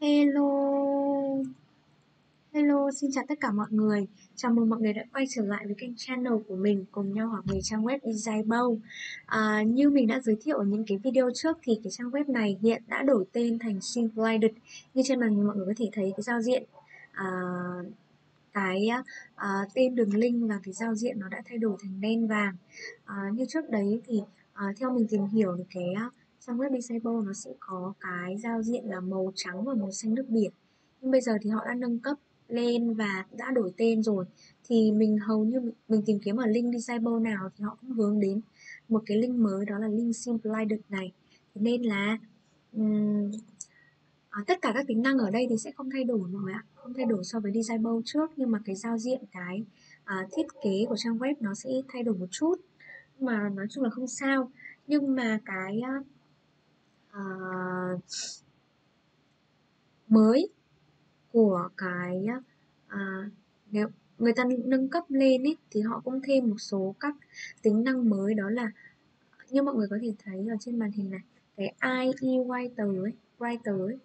Hello, hello, xin chào tất cả mọi người. Chào mừng mọi người đã quay trở lại với kênh channel của mình cùng nhau học nghề trang web Ezaibo. À, như mình đã giới thiệu ở những cái video trước thì cái trang web này hiện đã đổi tên thành Simplited. Như trên màn hình mọi người có thể thấy cái giao diện à, cái à, tên đường link và cái giao diện nó đã thay đổi thành đen vàng. À, như trước đấy thì à, theo mình tìm hiểu thì cái trang web Disable nó sẽ có cái giao diện là màu trắng và màu xanh nước biển. Nhưng bây giờ thì họ đã nâng cấp lên và đã đổi tên rồi. Thì mình hầu như mình tìm kiếm ở link Disable nào thì họ cũng hướng đến một cái link mới đó là link Simplified này. Thế nên là um, à, tất cả các tính năng ở đây thì sẽ không thay đổi mọi người ạ. Không thay đổi so với Disable trước nhưng mà cái giao diện cái à, thiết kế của trang web nó sẽ thay đổi một chút. Mà nói chung là không sao. Nhưng mà cái uh, mới của cái uh, nếu người ta nâng cấp lên ấy thì họ cũng thêm một số các tính năng mới đó là như mọi người có thể thấy ở trên màn hình này cái IE Writer ấy, writer ấy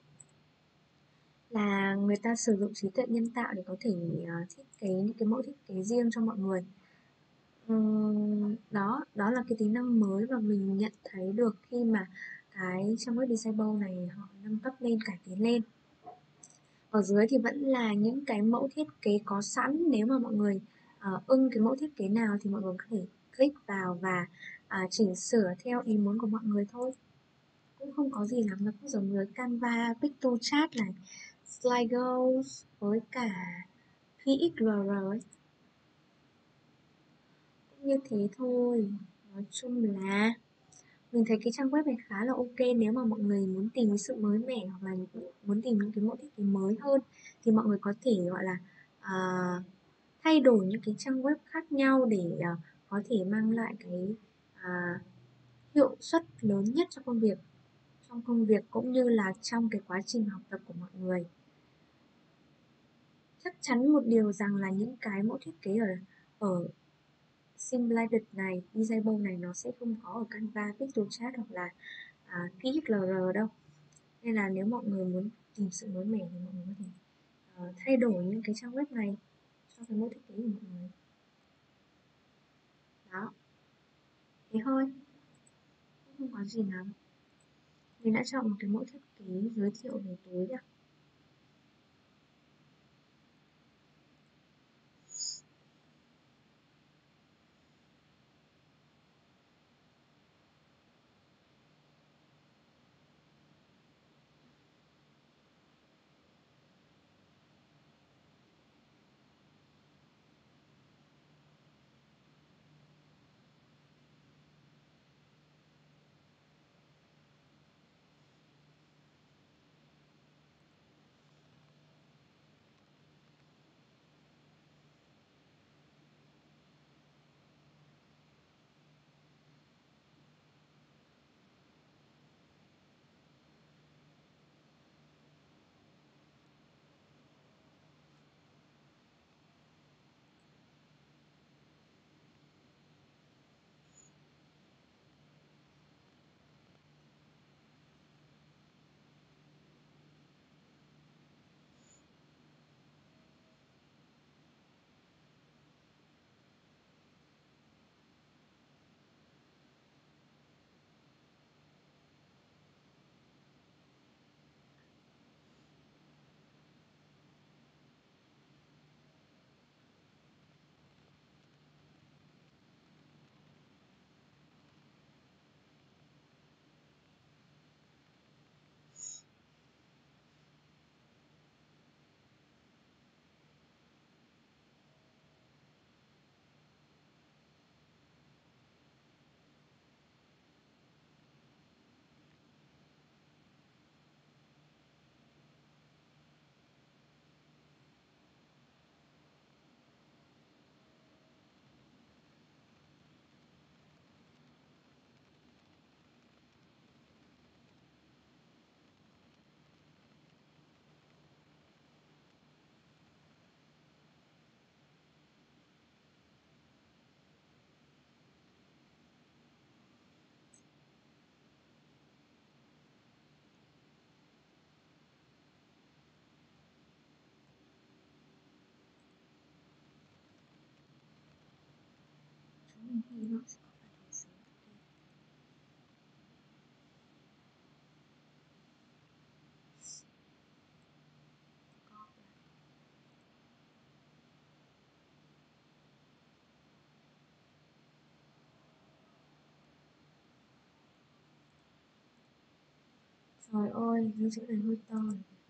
là người ta sử dụng trí tuệ nhân tạo để có thể uh, thiết kế những cái mẫu thiết kế riêng cho mọi người. Uhm, đó đó là cái tính năng mới mà mình nhận thấy được khi mà cái trong web disable này họ nâng cấp lên cải tiến lên. Ở dưới thì vẫn là những cái mẫu thiết kế có sẵn. Nếu mà mọi người uh, ưng cái mẫu thiết kế nào thì mọi người có thể click vào và uh, chỉnh sửa theo ý muốn của mọi người thôi. Cũng không có gì lắm nó cũng giống với Canva, Pictochart này, Sligo với cả PXRR ấy. Cũng như thế thôi. Nói chung là mình thấy cái trang web này khá là ok nếu mà mọi người muốn tìm cái sự mới mẻ hoặc là muốn tìm những cái mẫu thiết kế mới hơn thì mọi người có thể gọi là uh, thay đổi những cái trang web khác nhau để uh, có thể mang lại cái uh, hiệu suất lớn nhất cho công việc trong công việc cũng như là trong cái quá trình học tập của mọi người. Chắc chắn một điều rằng là những cái mẫu thiết kế ở ở Simulated này, Disable này nó sẽ không có ở Canva, Pictochart hoặc là à, PXLR đâu. Nên là nếu mọi người muốn tìm sự mới mẻ thì mọi người có thể uh, thay đổi những cái trang web này cho cái mẫu thiết kế của mọi người. Đó. Thế thôi. Không có gì lắm mình đã chọn một cái mẫu thiết kế giới thiệu về tối ạ. Thì nó sẽ có phản hồi sớm cực kỳ. Có Trời ơi, cái chữ này hơi to này.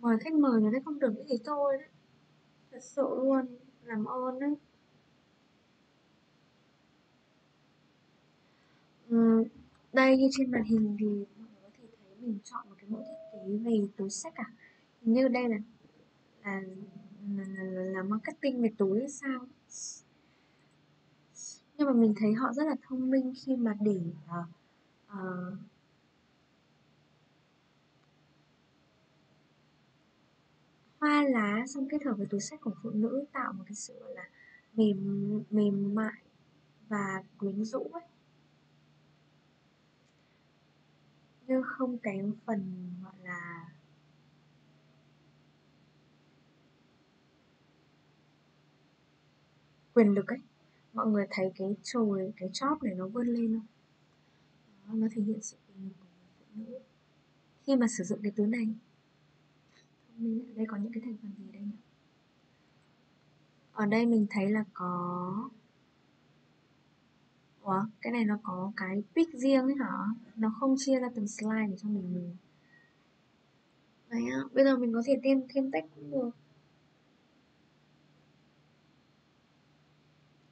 Mời khách mời rồi đấy, không được cái gì tôi đấy. Thật sự luôn, làm ơn đấy. ừ, đây như trên màn hình thì mọi người có thể thấy mình chọn một cái mẫu thiết kế về túi sách à. Hình như đây là là là, là, là marketing về túi hay sao. Nhưng mà mình thấy họ rất là thông minh khi mà để uh, uh, hoa lá xong kết hợp với túi xách của phụ nữ tạo một cái sự gọi là mềm mềm mại và quyến rũ ấy. Nhưng không kém phần gọi là quyền lực ấy. Mọi người thấy cái chồi, cái chóp này nó vươn lên không? Đó, nó thể hiện sự quyền lực của người phụ nữ khi mà sử dụng cái túi này. Mình ở đây có những cái thành phần gì đây nhỉ? Ở đây mình thấy là có Ủa, cái này nó có cái pick riêng ấy hả? Nó không chia ra từng slide để cho mình mình Đấy á, bây giờ mình có thể thêm thêm text cũng được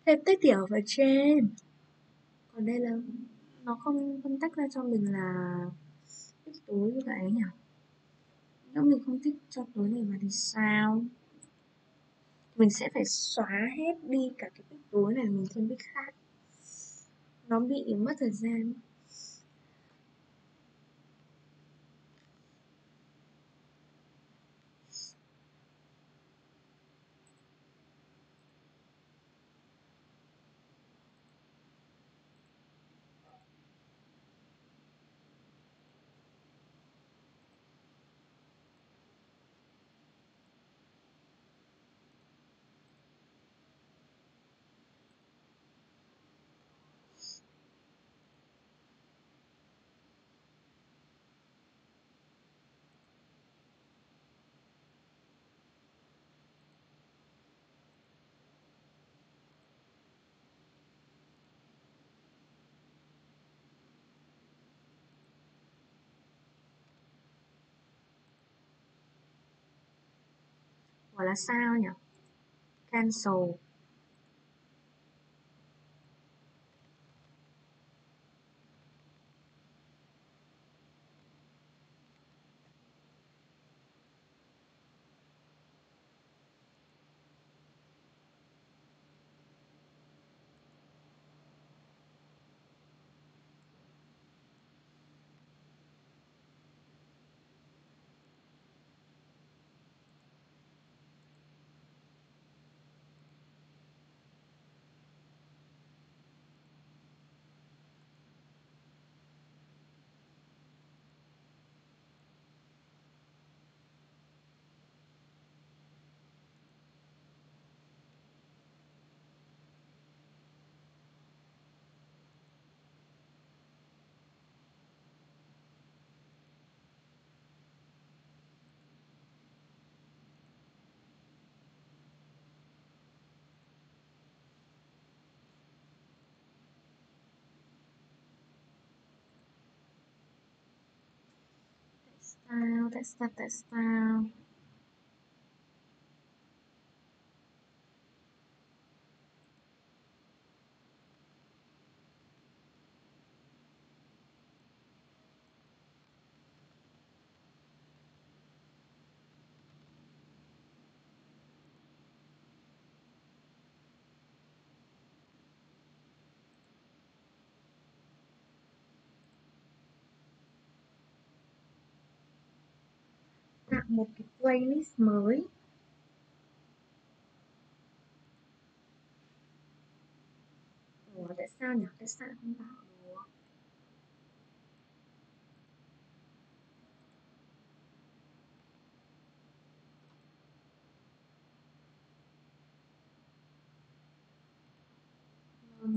Thêm text thì ở phía trên Còn đây là nó không phân tách ra cho mình là cái túi như vậy nhỉ? Nếu mình không thích cho túi này mà thì sao? Mình sẽ phải xóa hết đi cả cái bích túi này mình thêm bích khác Nó bị mất thời gian Gọi là sao nhỉ? Cancel sao tại sao tại sao một cái playlist mới Ủa tại sao nhỉ? Tại sao không bảo được? Ừ.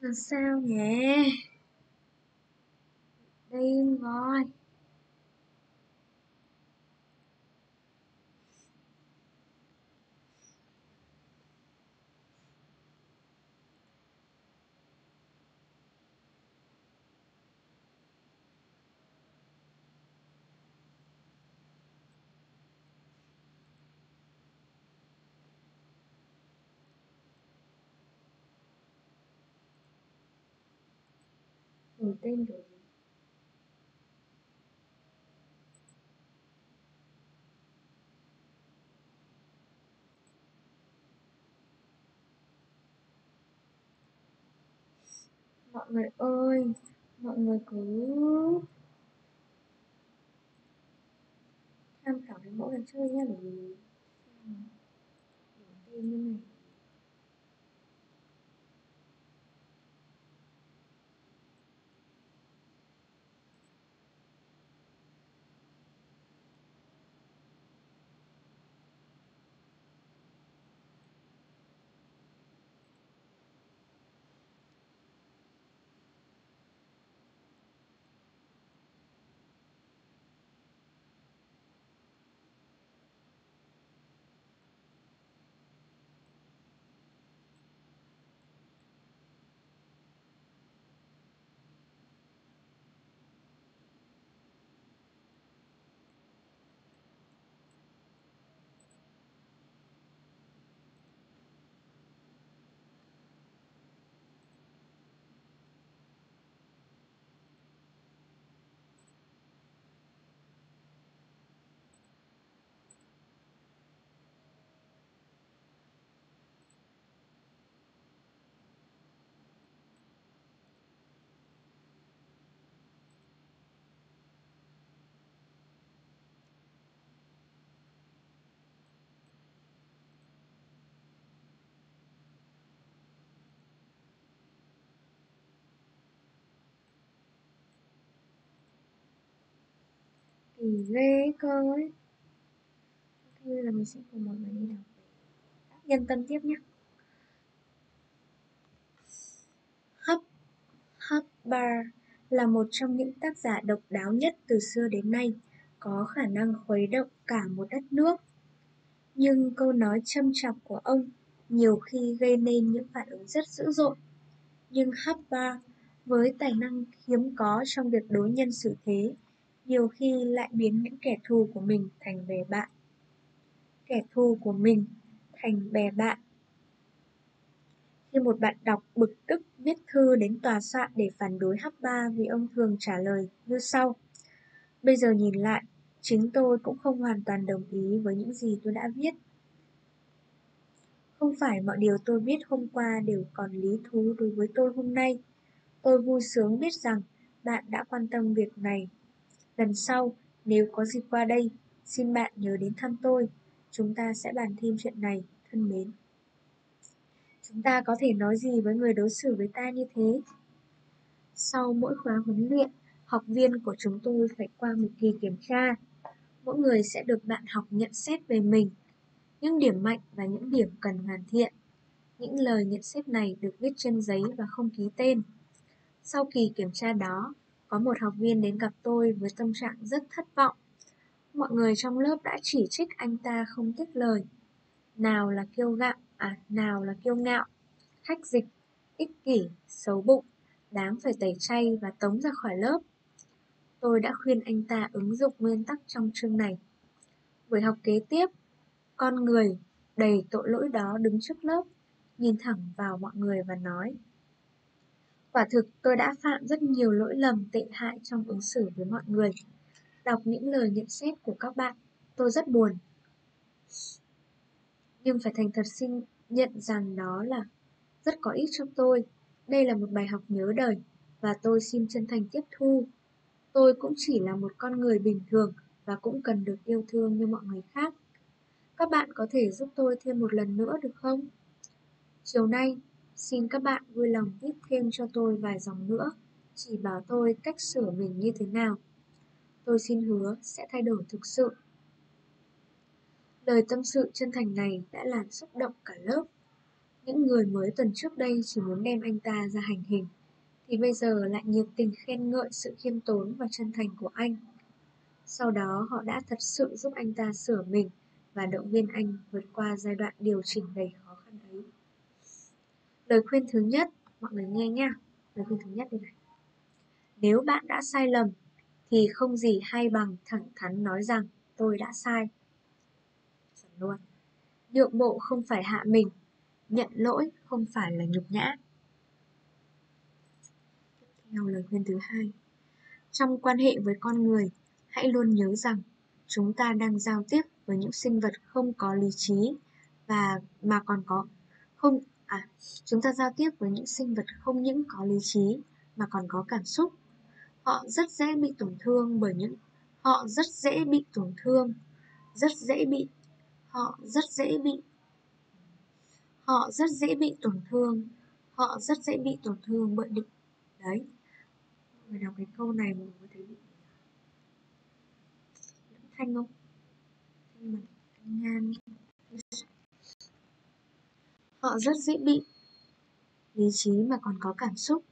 Là sao nhỉ? Đây rồi. Đổi tên kiểu gì? Mọi người ơi, mọi người cứ tham khảo cái mẫu lần chơi nha bởi vì đổi tên như này thì ghê cơ ấy Thôi là mình sẽ cùng mọi người đi đọc Nhân tâm tiếp nhé hấp hấp bar là một trong những tác giả độc đáo nhất từ xưa đến nay, có khả năng khuấy động cả một đất nước. Nhưng câu nói châm chọc của ông nhiều khi gây nên những phản ứng rất dữ dội. Nhưng Hubbard, với tài năng hiếm có trong việc đối nhân xử thế, nhiều khi lại biến những kẻ thù của mình thành bè bạn. Kẻ thù của mình thành bè bạn. Khi một bạn đọc bực tức viết thư đến tòa soạn để phản đối Hubbard vì ông thường trả lời như sau: Bây giờ nhìn lại, chính tôi cũng không hoàn toàn đồng ý với những gì tôi đã viết. Không phải mọi điều tôi viết hôm qua đều còn lý thú đối với tôi hôm nay. Tôi vui sướng biết rằng bạn đã quan tâm việc này. Lần sau, nếu có dịp qua đây, xin bạn nhớ đến thăm tôi. Chúng ta sẽ bàn thêm chuyện này, thân mến. Chúng ta có thể nói gì với người đối xử với ta như thế? Sau mỗi khóa huấn luyện, học viên của chúng tôi phải qua một kỳ kiểm tra. Mỗi người sẽ được bạn học nhận xét về mình, những điểm mạnh và những điểm cần hoàn thiện. Những lời nhận xét này được viết trên giấy và không ký tên. Sau kỳ kiểm tra đó, có một học viên đến gặp tôi với tâm trạng rất thất vọng. Mọi người trong lớp đã chỉ trích anh ta không tiếc lời. Nào là kiêu gạo, à nào là kiêu ngạo, khách dịch, ích kỷ, xấu bụng, đáng phải tẩy chay và tống ra khỏi lớp. Tôi đã khuyên anh ta ứng dụng nguyên tắc trong chương này. Buổi học kế tiếp, con người đầy tội lỗi đó đứng trước lớp, nhìn thẳng vào mọi người và nói Quả thực tôi đã phạm rất nhiều lỗi lầm tệ hại trong ứng xử với mọi người. Đọc những lời nhận xét của các bạn, tôi rất buồn. Nhưng phải thành thật xin nhận rằng đó là rất có ích cho tôi. Đây là một bài học nhớ đời và tôi xin chân thành tiếp thu. Tôi cũng chỉ là một con người bình thường và cũng cần được yêu thương như mọi người khác. Các bạn có thể giúp tôi thêm một lần nữa được không? Chiều nay, xin các bạn vui lòng viết thêm cho tôi vài dòng nữa, chỉ bảo tôi cách sửa mình như thế nào. Tôi xin hứa sẽ thay đổi thực sự. Lời tâm sự chân thành này đã làm xúc động cả lớp. Những người mới tuần trước đây chỉ muốn đem anh ta ra hành hình, thì bây giờ lại nhiệt tình khen ngợi sự khiêm tốn và chân thành của anh. Sau đó họ đã thật sự giúp anh ta sửa mình và động viên anh vượt qua giai đoạn điều chỉnh đầy khó khăn. Lời khuyên thứ nhất, mọi người nghe nha. Lời khuyên thứ nhất đây này. Nếu bạn đã sai lầm, thì không gì hay bằng thẳng thắn nói rằng tôi đã sai. Chẳng luôn. Nhượng bộ không phải hạ mình, nhận lỗi không phải là nhục nhã. Theo lời khuyên thứ hai. Trong quan hệ với con người, hãy luôn nhớ rằng chúng ta đang giao tiếp với những sinh vật không có lý trí và mà còn có không à chúng ta giao tiếp với những sinh vật không những có lý trí mà còn có cảm xúc. Họ rất dễ bị tổn thương bởi những họ rất dễ bị tổn thương, rất dễ bị họ rất dễ bị họ rất dễ bị tổn thương, họ rất dễ bị tổn thương bởi định đấy. Người đọc cái câu này mình có thấy bị thanh không? Thanh mặt ngang Họ rất dễ bị lý trí mà còn có cảm xúc.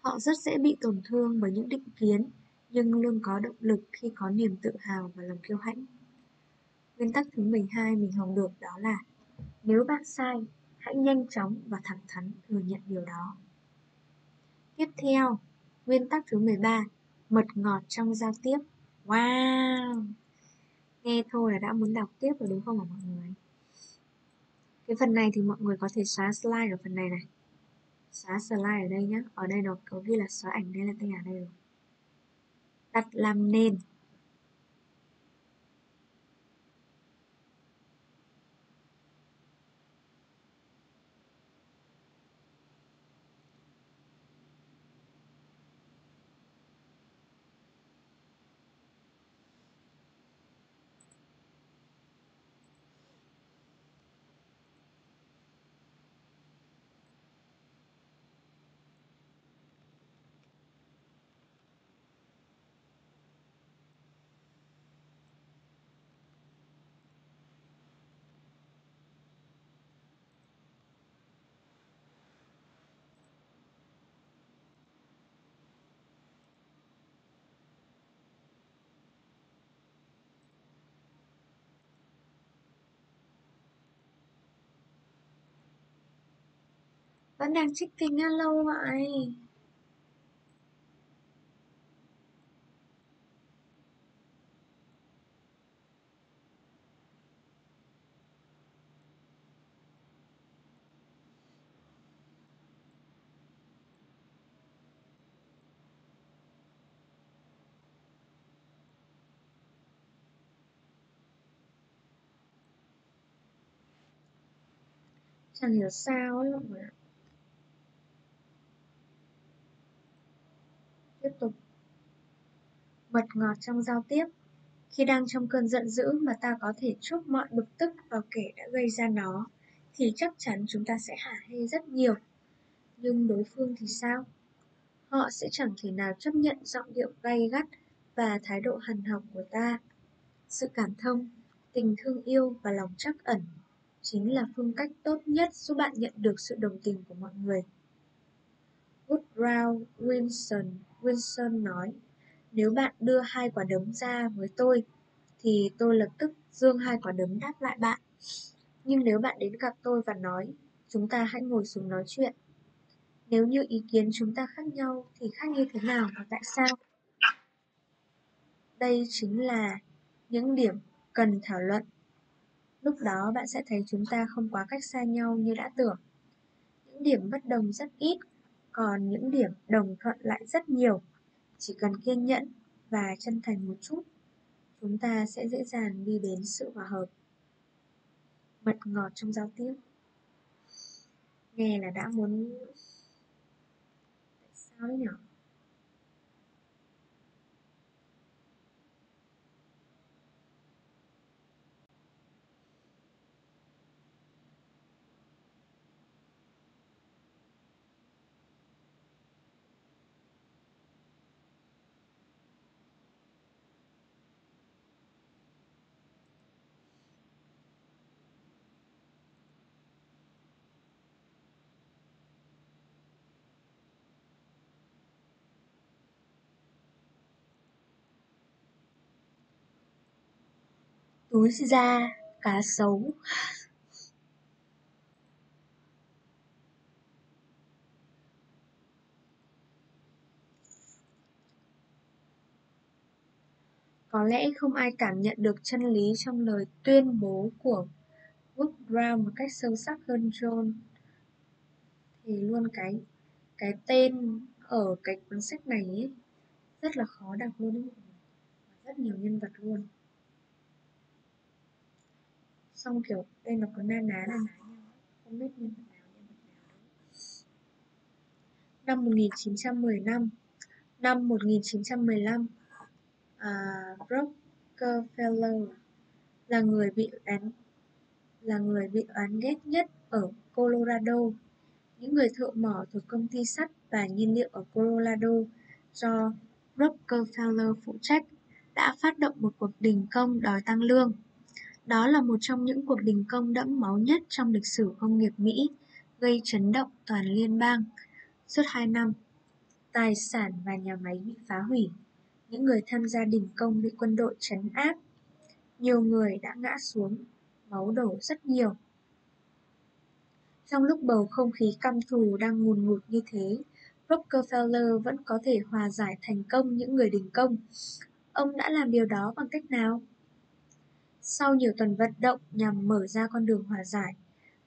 Họ rất dễ bị tổn thương bởi những định kiến, nhưng luôn có động lực khi có niềm tự hào và lòng kiêu hãnh. Nguyên tắc thứ 12 mình học được đó là nếu bạn sai, hãy nhanh chóng và thẳng thắn thừa nhận điều đó. Tiếp theo, nguyên tắc thứ 13, mật ngọt trong giao tiếp. Wow! Nghe thôi là đã muốn đọc tiếp rồi đúng không ạ mọi người? Cái phần này thì mọi người có thể xóa slide ở phần này này. Xóa slide ở đây nhé. Ở đây nó có ghi là xóa ảnh, đây là tay ở đây rồi. Đặt làm nền. Vẫn đang trích kinh á lâu vậy. Chẳng hiểu sao ấy mọi người ạ Tiếp tục Mật ngọt trong giao tiếp Khi đang trong cơn giận dữ mà ta có thể chúc mọi bực tức vào kẻ đã gây ra nó thì chắc chắn chúng ta sẽ hả hê rất nhiều. Nhưng đối phương thì sao? Họ sẽ chẳng thể nào chấp nhận giọng điệu gay gắt và thái độ hằn học của ta. Sự cảm thông, tình thương yêu và lòng trắc ẩn chính là phương cách tốt nhất giúp bạn nhận được sự đồng tình của mọi người. Woodrow Wilson Wilson nói, nếu bạn đưa hai quả đấm ra với tôi, thì tôi lập tức dương hai quả đấm đáp lại bạn. Nhưng nếu bạn đến gặp tôi và nói, chúng ta hãy ngồi xuống nói chuyện. Nếu như ý kiến chúng ta khác nhau thì khác như thế nào và tại sao? Đây chính là những điểm cần thảo luận. Lúc đó bạn sẽ thấy chúng ta không quá cách xa nhau như đã tưởng. Những điểm bất đồng rất ít, còn những điểm đồng thuận lại rất nhiều. Chỉ cần kiên nhẫn và chân thành một chút, chúng ta sẽ dễ dàng đi đến sự hòa hợp. Mật ngọt trong giao tiếp Nghe là đã muốn... Tại sao đấy nhỉ? Túi da cá sấu Có lẽ không ai cảm nhận được chân lý trong lời tuyên bố của Woodrow một cách sâu sắc hơn John. Thì luôn cái cái tên ở cái cuốn sách này ấy, rất là khó đọc luôn ấy. Rất nhiều nhân vật luôn xong kiểu đây nó có na ná na ná nhau không biết nhân vật nào nhân vật nào đấy năm 1915 năm 1915 à, Rockefeller là người bị án là người bị oán ghét nhất ở Colorado. Những người thợ mỏ thuộc công ty sắt và nhiên liệu ở Colorado do Rockefeller phụ trách đã phát động một cuộc đình công đòi tăng lương. Đó là một trong những cuộc đình công đẫm máu nhất trong lịch sử công nghiệp Mỹ, gây chấn động toàn liên bang. Suốt hai năm, tài sản và nhà máy bị phá hủy. Những người tham gia đình công bị quân đội trấn áp. Nhiều người đã ngã xuống, máu đổ rất nhiều. Trong lúc bầu không khí căm thù đang ngùn ngụt như thế, Rockefeller vẫn có thể hòa giải thành công những người đình công. Ông đã làm điều đó bằng cách nào? Sau nhiều tuần vận động nhằm mở ra con đường hòa giải,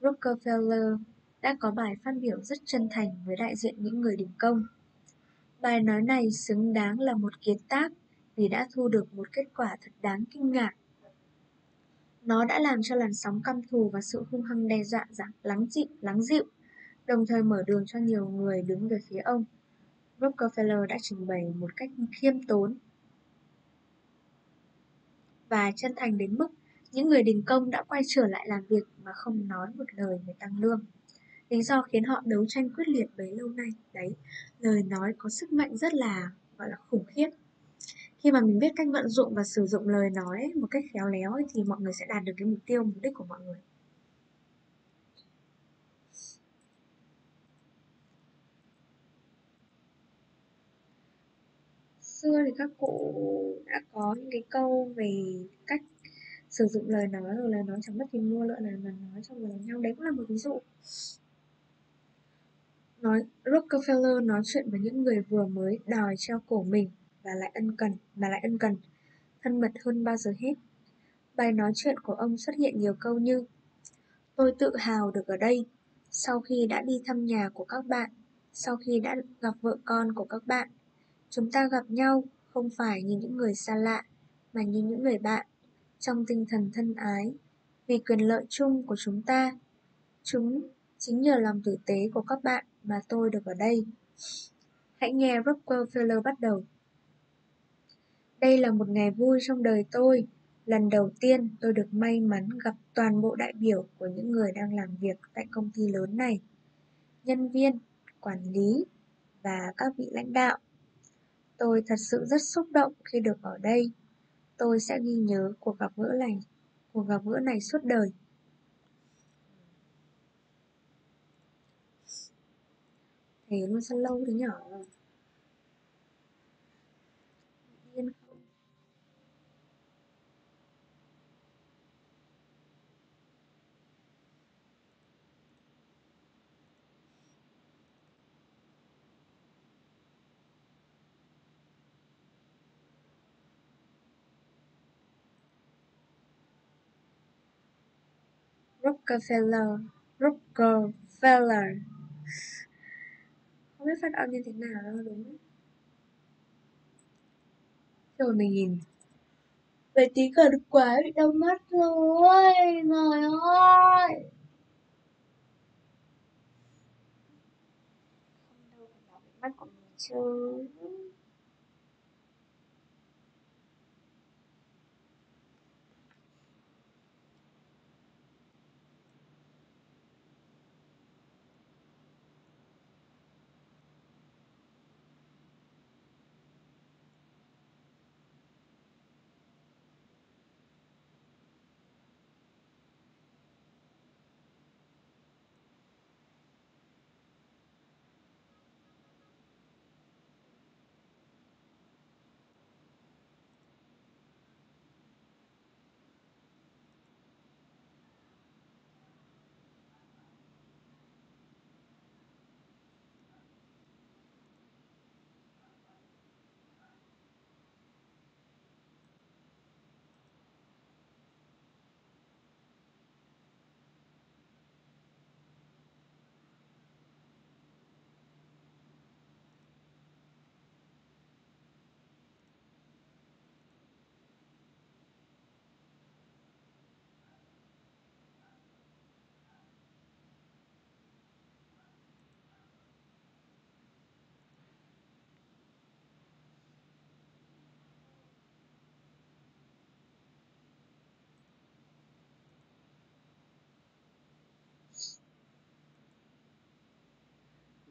Rockefeller đã có bài phát biểu rất chân thành với đại diện những người đình công. Bài nói này xứng đáng là một kiệt tác vì đã thu được một kết quả thật đáng kinh ngạc. Nó đã làm cho làn sóng căm thù và sự hung hăng đe dọa giảm lắng dịu, lắng dịu, đồng thời mở đường cho nhiều người đứng về phía ông. Rockefeller đã trình bày một cách khiêm tốn và chân thành đến mức những người đình công đã quay trở lại làm việc mà không nói một lời về tăng lương. Lý do khiến họ đấu tranh quyết liệt bấy lâu nay, đấy, lời nói có sức mạnh rất là gọi là khủng khiếp. Khi mà mình biết cách vận dụng và sử dụng lời nói một cách khéo léo ấy, thì mọi người sẽ đạt được cái mục tiêu, mục đích của mọi người. Xưa thì các cụ đã có những cái câu về cách sử dụng lời nói rồi lời nói chẳng mất thì mua lợi lời mà nói trong lời nhau. Đấy cũng là một ví dụ. Nói, Rockefeller nói chuyện với những người vừa mới đòi treo cổ mình và lại ân cần và lại ân cần, thân mật hơn bao giờ hết. Bài nói chuyện của ông xuất hiện nhiều câu như, tôi tự hào được ở đây, sau khi đã đi thăm nhà của các bạn, sau khi đã gặp vợ con của các bạn Chúng ta gặp nhau không phải như những người xa lạ, mà như những người bạn, trong tinh thần thân ái, vì quyền lợi chung của chúng ta. Chúng chính nhờ lòng tử tế của các bạn mà tôi được ở đây. Hãy nghe Rockefeller bắt đầu. Đây là một ngày vui trong đời tôi. Lần đầu tiên tôi được may mắn gặp toàn bộ đại biểu của những người đang làm việc tại công ty lớn này. Nhân viên, quản lý, và các vị lãnh đạo. Tôi thật sự rất xúc động khi được ở đây. Tôi sẽ ghi nhớ cuộc gặp gỡ này, cuộc gặp gỡ này suốt đời. Thế luôn sao lâu thế nhỏ Rockefeller Rockefeller. Không biết phát âm như thế nào đâu đúng không? rồi mình nhìn. Về tí gần quá bị đau mắt rồi, trời ơi! Không đâu, phải bị mắt của mình chứ.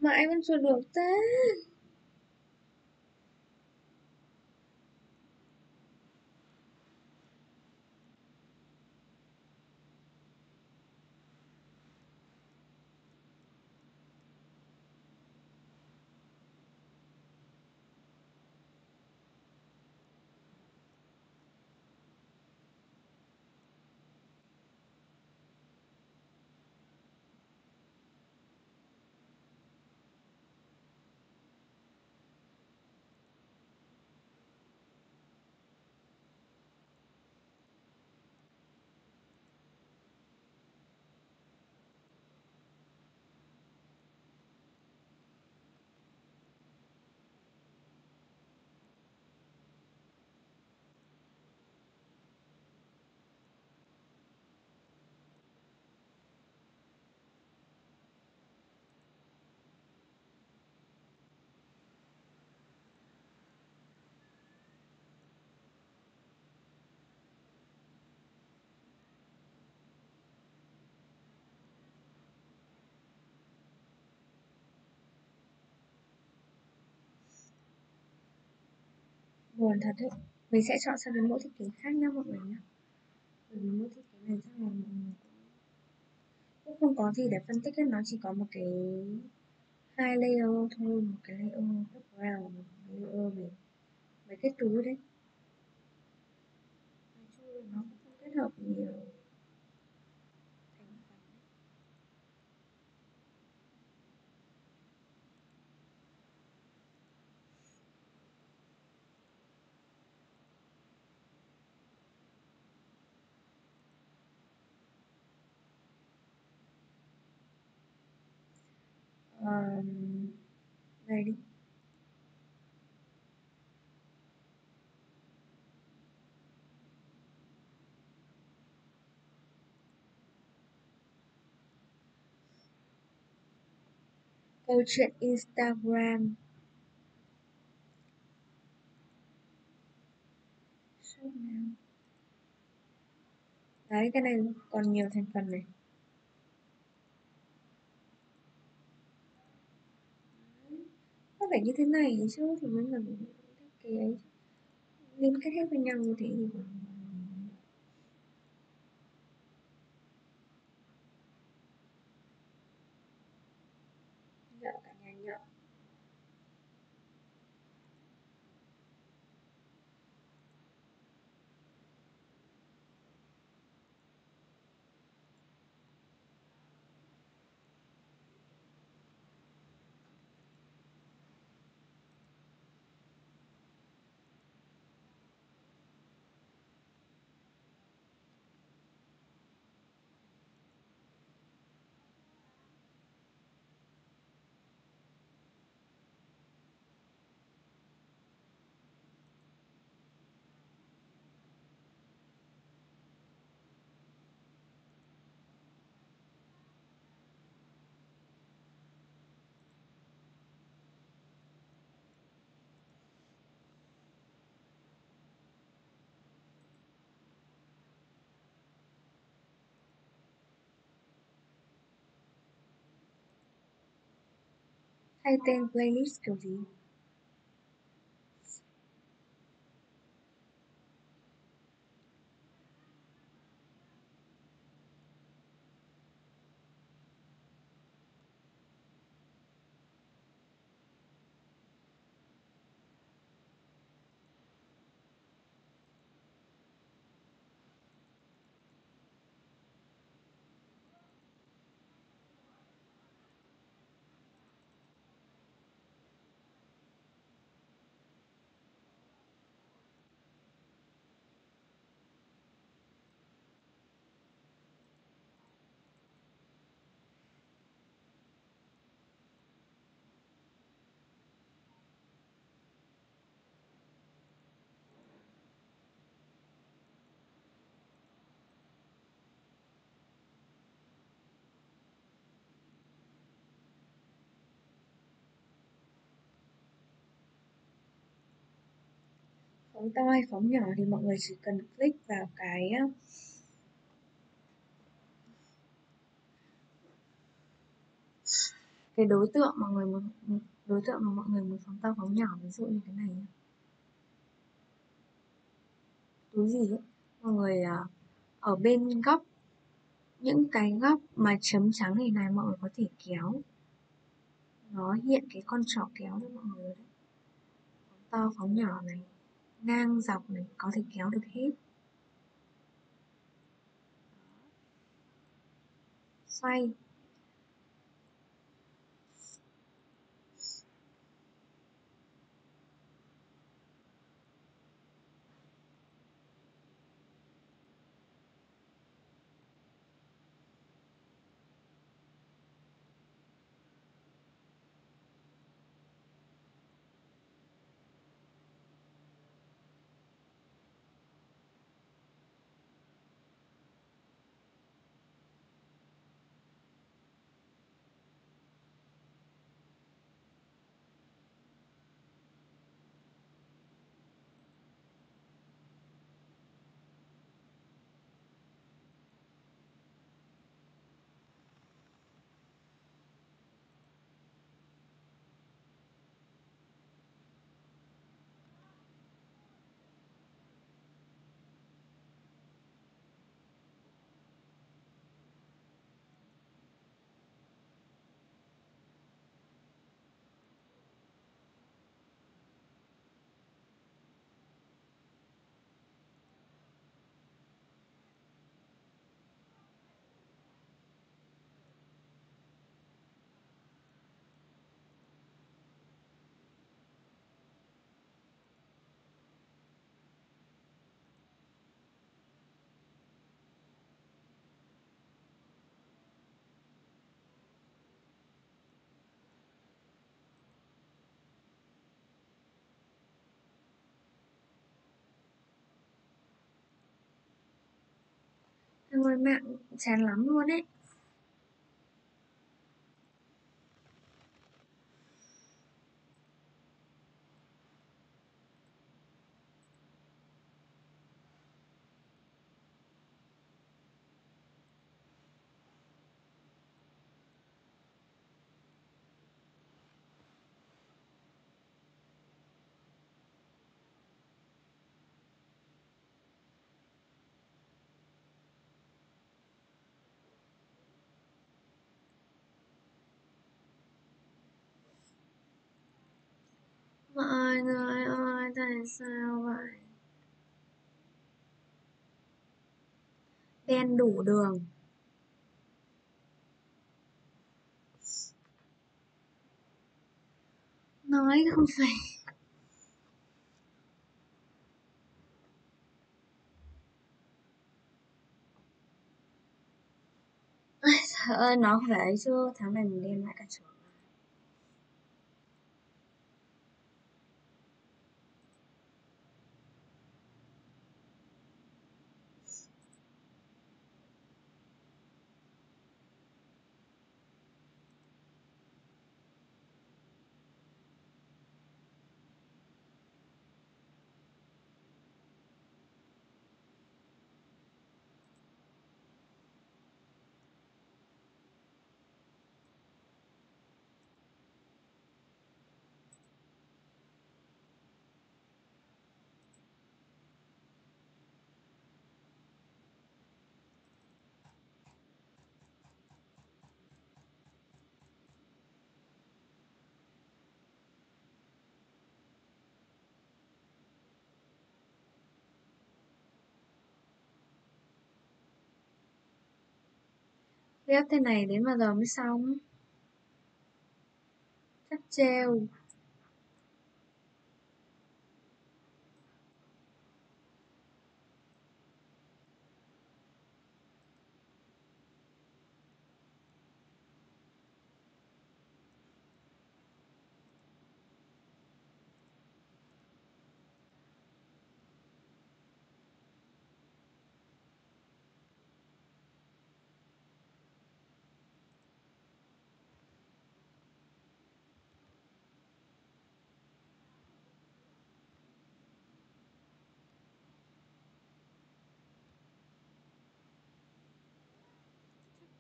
Mà anh vẫn chưa được. Ta buồn thật đấy. Mình sẽ chọn sang cái mẫu thiết kế khác nhá mọi người nhé bởi vì mẫu thiết kế này chắc là mọi người cũng không có gì để phân tích hết. Nó chỉ có một cái hai layer thôi, một cái layer background một cái layer về về kết túi đấy. Nói chung nó cũng không kết hợp nhiều thành phần um, này. Đi câu chuyện Instagram. Đấy cái này còn nhiều thành phần này. Rất phải như thế này chứ thì mới là cái ấy liên kết hết với nhau như thế thì nhợ cả nhà nhợ thay tên playlist kiểu gì phóng to hay phóng nhỏ thì mọi người chỉ cần click vào cái cái đối tượng mà người muốn đối tượng mà mọi người muốn phóng to phóng nhỏ, ví dụ như cái này túi gì ấy? Mọi người à, ở bên góc, những cái góc mà chấm trắng này này mọi người có thể kéo. Nó hiện cái con trỏ kéo cho mọi người đấy. Phóng to, phóng nhỏ này ngang dọc này có thể kéo được hết. Xoay. Ngồi mạng chán lắm luôn ấy. Sao vậy? Đen đủ đường. Nói không phải. Trời ơi, nó không phải chứ tháng này mình đem lại cả trường Ghép thế này đến bao giờ mới xong? Chắc treo.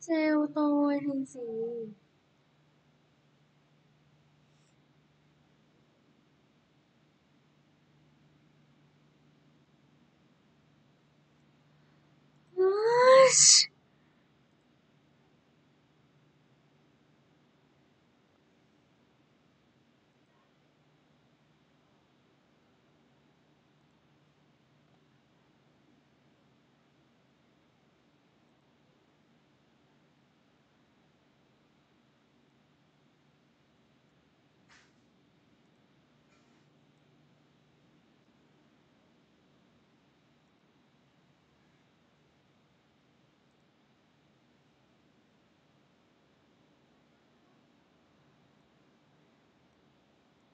Treo tôi hay gì? Gosh.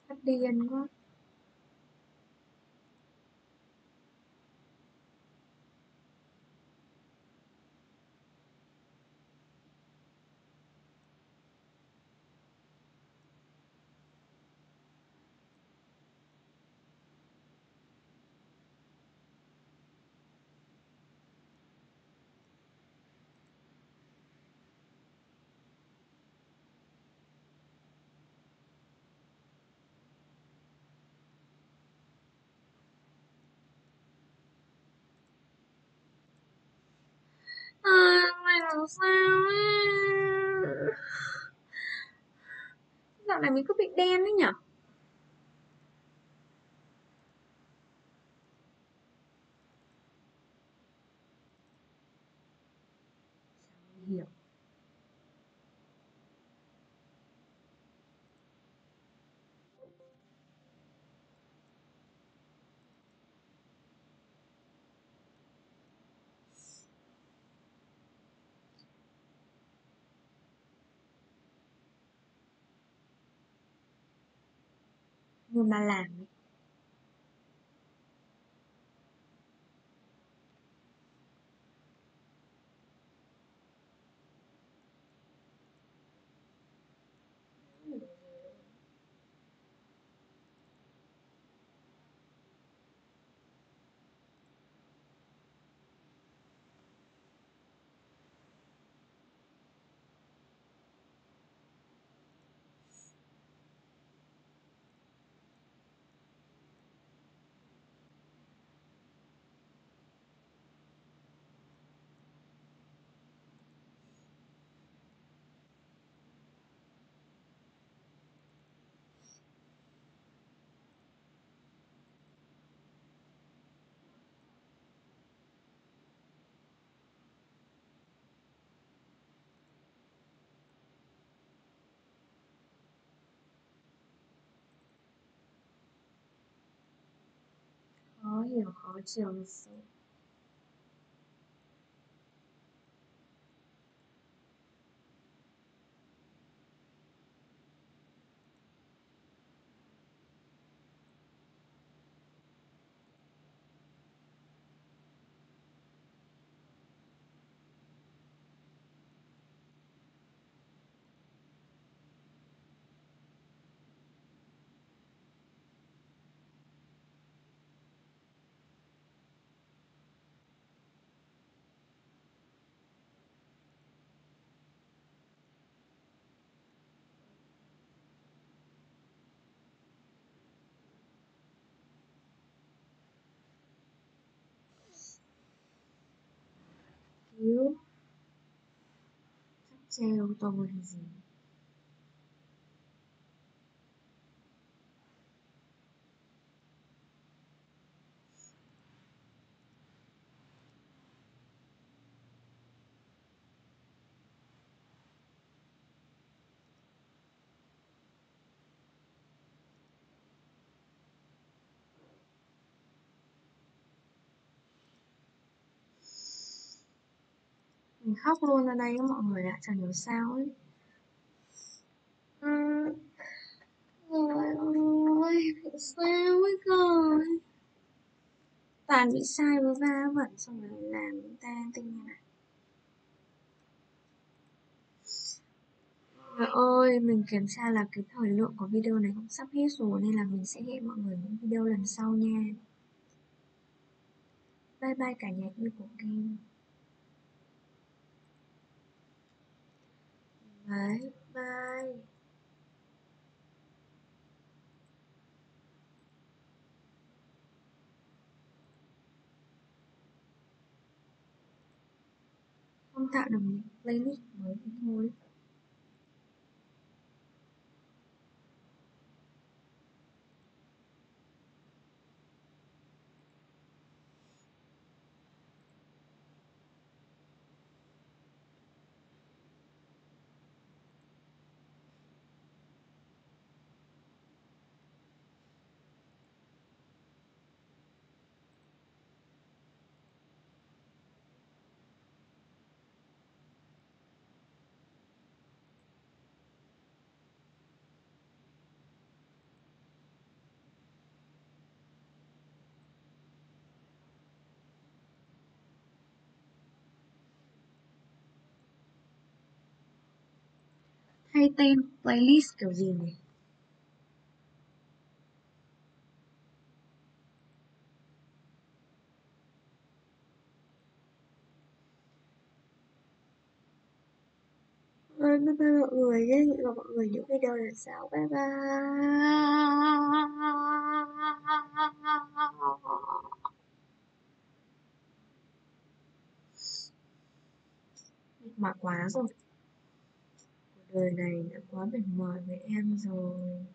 Phát điên quá. À, mày làm sao ấy? Dạo này mình cứ bị đen đấy nhở? Chẳng hiểu. Nhưng mà làm ấy. hiểu khó chiều lịch sự cứu cắt mình khóc luôn ra đây mọi người ạ chẳng hiểu sao ấy. Trời ơi, sao ấy rồi Toàn bị sai với va vẩn xong rồi làm ta tinh như này Trời ơi, mình kiểm tra là cái thời lượng của video này cũng sắp hết rồi nên là mình sẽ hẹn mọi người những video lần sau nha. Bye bye cả nhà yêu của kênh. Bye bye. Không tạo được một playlist mới thì thôi. Thay tên playlist kiểu gì nhỉ? Bye bye mọi người nhé, hẹn gặp mọi người những video lần sau. Bye bye. Mệt mỏi quá rồi. Đời này đã quá mệt mỏi với em rồi.